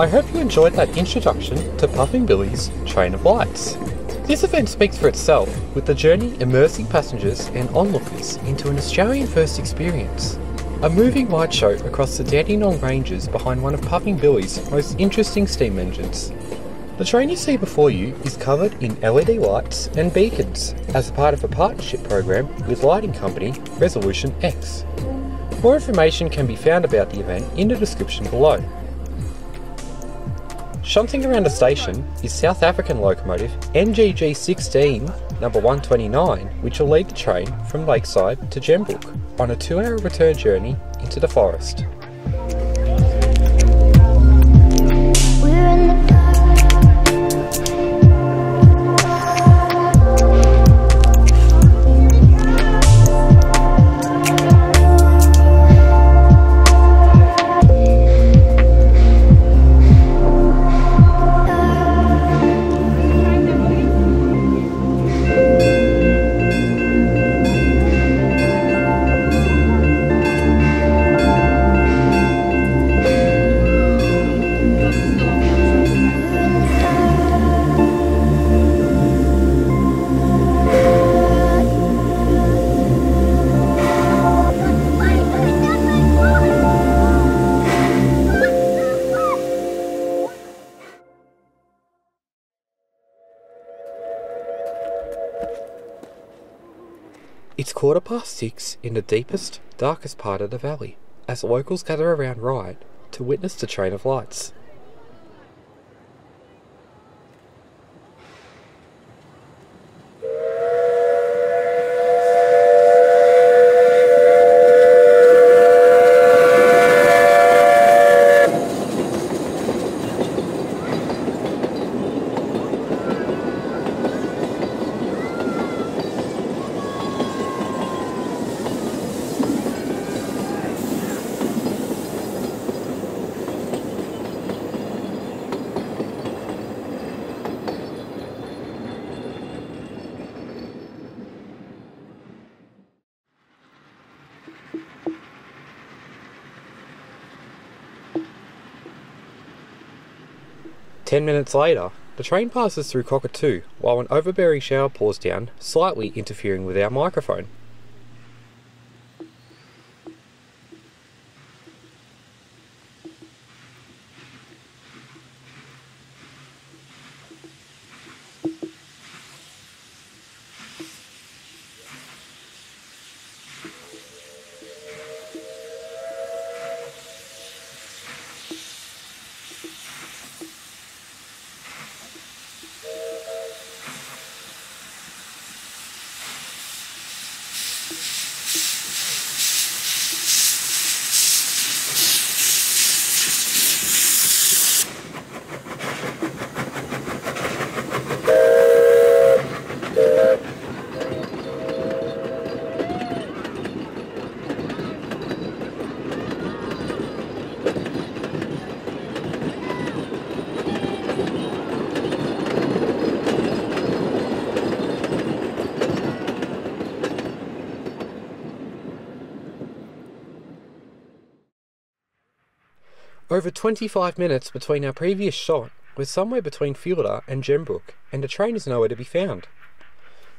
I hope you enjoyed that introduction to Puffing Billy's Train of Lights. This event speaks for itself, with the journey immersing passengers and onlookers into an Australian first experience. A moving ride show across the Dandenong Ranges behind one of Puffing Billy's most interesting steam engines. The train you see before you is covered in LED lights and beacons as a part of a partnership program with lighting company Resolution X. More information can be found about the event in the description below. Shunting around the station is South African locomotive NGG 16 number 129 which will lead the train from Lakeside to Gembrook on a two hour return journey into the forest. Quarter past six in the deepest, darkest part of the valley as locals gather around Ryde to witness the train of lights. Ten minutes later, the train passes through Cockatoo while an overbearing shower pours down, slightly interfering with our microphone. Over 25 minutes between our previous shot was somewhere between Fielder and Gembrook, and the train is nowhere to be found.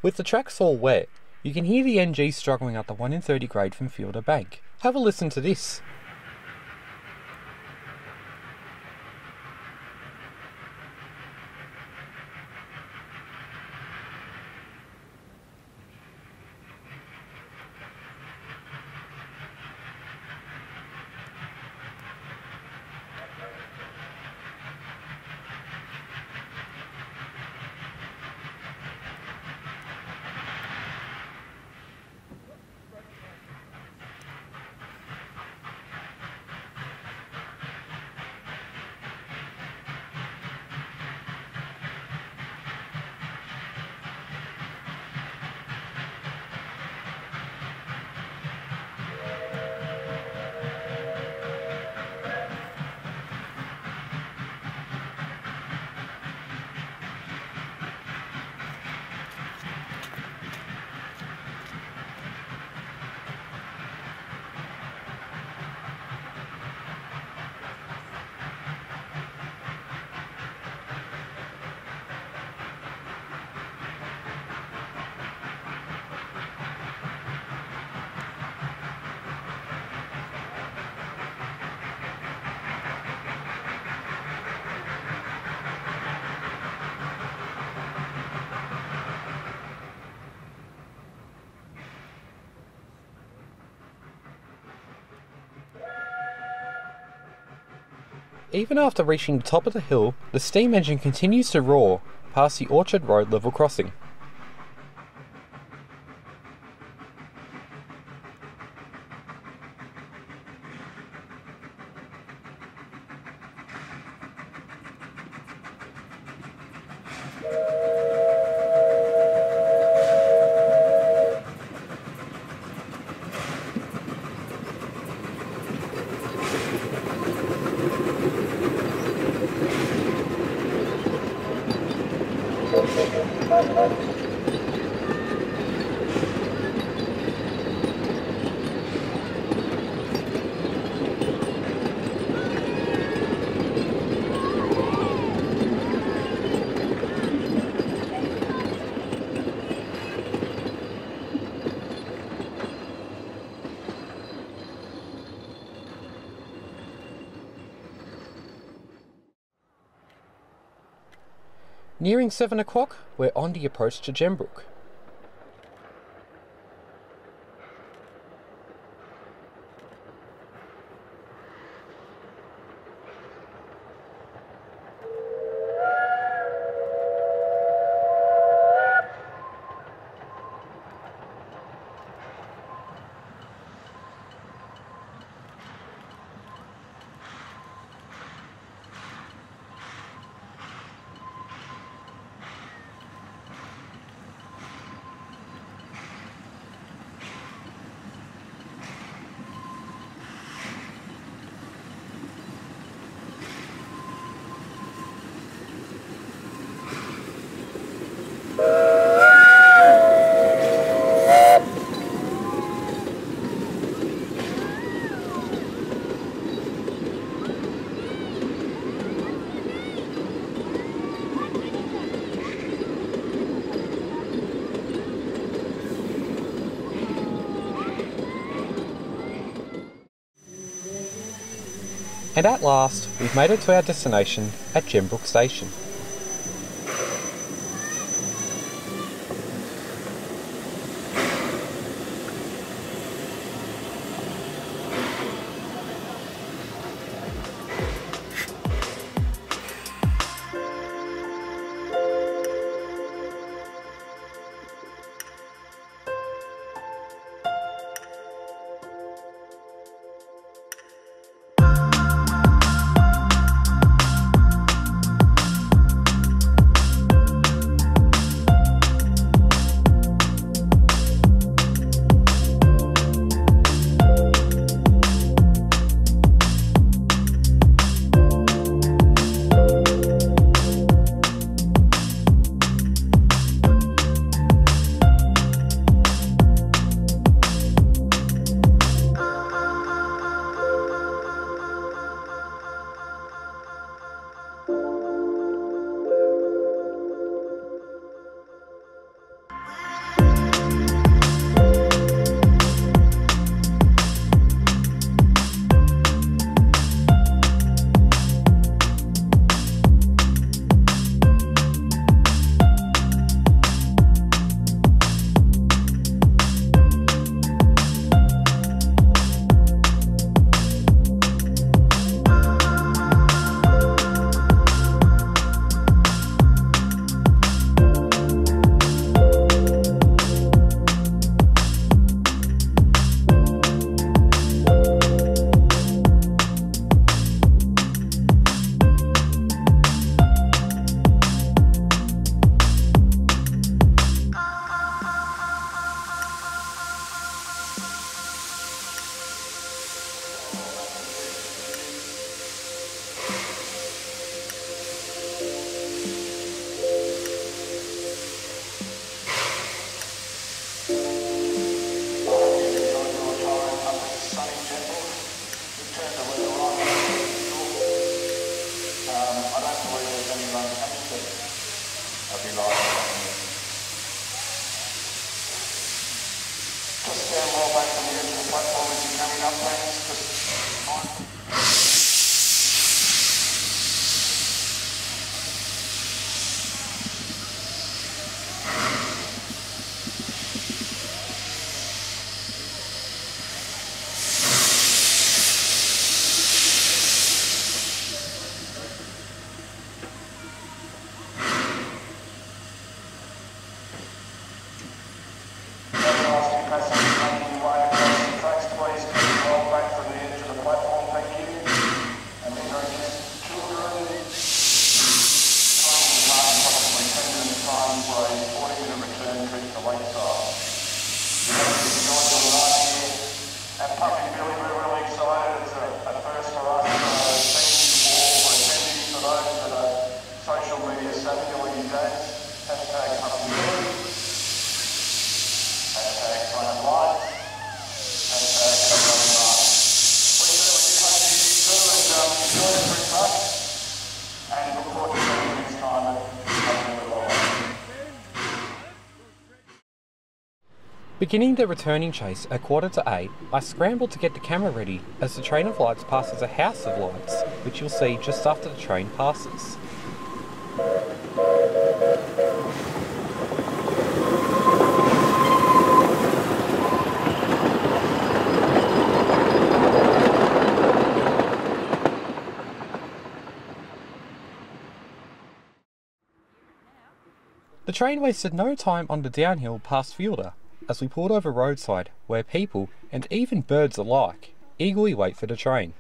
With the tracks all wet, you can hear the NG struggling up the 1 in 30 grade from Fielder Bank. Have a listen to this. Even after reaching the top of the hill, the steam engine continues to roar past the Orchard Road level crossing. Nearing 7 o'clock, we're on the approach to Gembrook. And at last, we've made it to our destination at Gembrook Station. Beginning the returning chase at quarter to eight, I scrambled to get the camera ready as the train of lights passes a house of lights, which you'll see just after the train passes. The train wasted no time on the downhill past Fielder as we pulled over roadside where people, and even birds alike, eagerly wait for the train.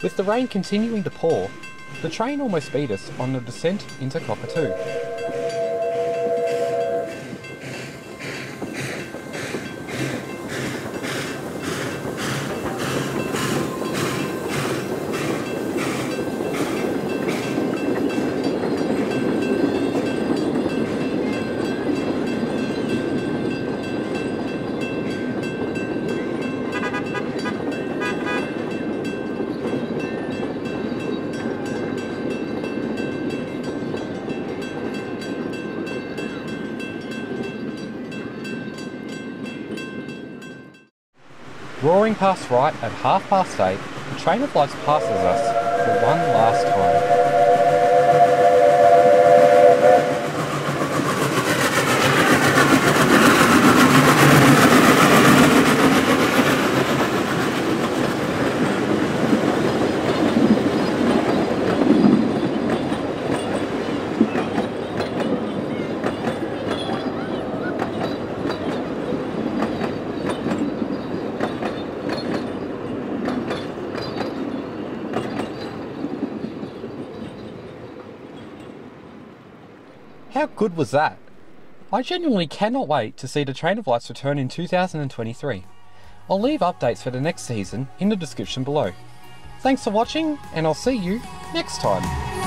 With the rain continuing to pour, the train almost beat us on the descent into Cockatoo. Roaring past right at half past eight, the train of lights passes us for one last time. How good was that? I genuinely cannot wait to see the Train of Lights return in 2023. I'll leave updates for the next season in the description below. Thanks for watching, and I'll see you next time.